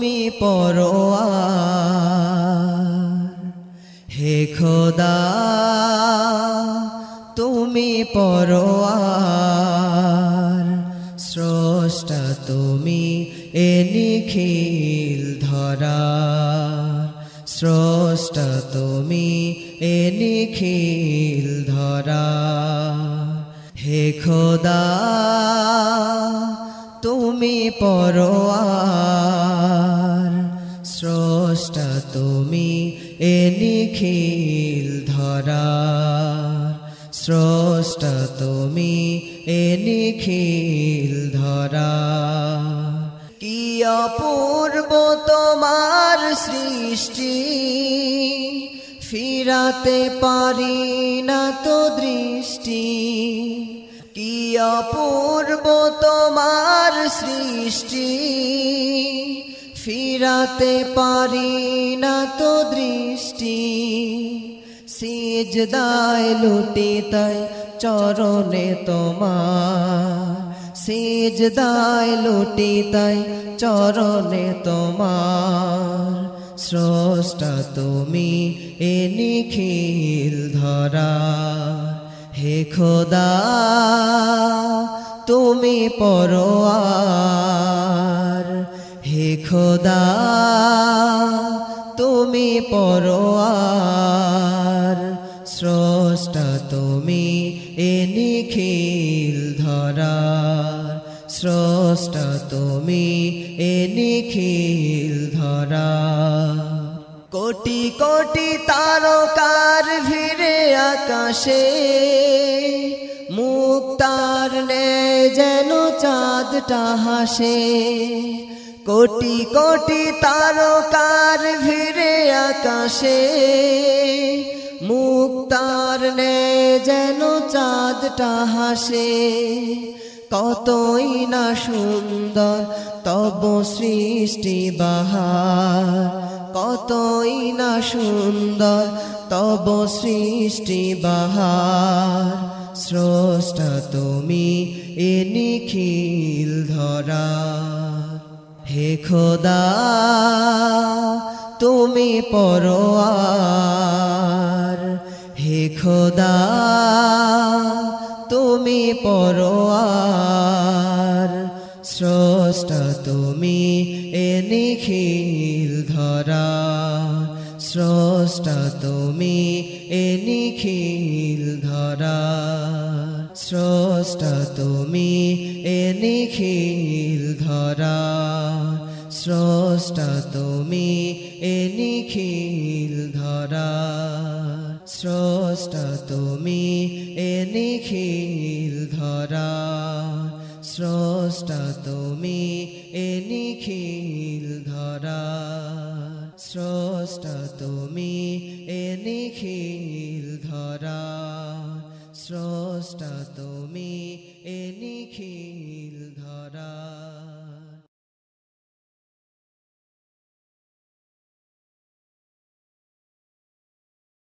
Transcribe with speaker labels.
Speaker 1: তুমি পরোয়া। হে খোদা, তুমি পরোয়ার স্রষ্টা তুমি এ নিখিল ধরা। স্রষ্টা তুমি এ নিখিল ধরা। হে খোদা, তুমি স্রষ্টা তুমি এ নিখিল ধরা। স্রষ্টা তুমি এ নিখিল ধরা। কি অপূর্ব তোমার সৃষ্টি। ফিরাতে পারি না তো দৃষ্টি। কি অপূর্ব তোমার সৃষ্টি। ফিরাতে পারি না তো দৃষ্টি। সিজদায় লুটি তাই চরণে তোমার। সিজদায় লুটি তাই চরণে তোমার। স্রষ্টা তুমি এ নিখিল ধরা। হে খোদা, তুমি পরোয়ার হে খোদা, তুমি পরোয়ার, স্রষ্টা তুমি এ নিখিল ধরার, স্রষ্টা তুমি এ নিখিল ধরা কোটি কোটি তারকার ভিড়ে আকাশে, মুক্তার নে যেন চাঁদটা হাসে কোটি কোটি তারকার ভিড়ে আকাশে, মুক্তার নে যেন চাঁদটা হাসে। কতই না সুন্দর তব সৃষ্টি বাহার, কতই না সুন্দর তব সৃষ্টি বাহার। স্রষ্টা তুমি এ নিখিল ধরা। হে খোদা, তুমি পরোয়ার। হে খোদা, তুমি পরোয়ার। স্রষ্টা তুমি এ নিখিল ধরা। স্রষ্টা তুমি এ নিখিল ধরা। স্রষ্টা তুমি এ নিখিল ধরা। স্রষ্টা তুমি এ নিখিল ধরা। স্রষ্টা তুমি এ নিখিল ধরা। স্রষ্টা তুমি এ নিখিল ধরা। স্রষ্টা তুমি এ নিখিল ধরা। স্রষ্টা তুমি এ নিখিল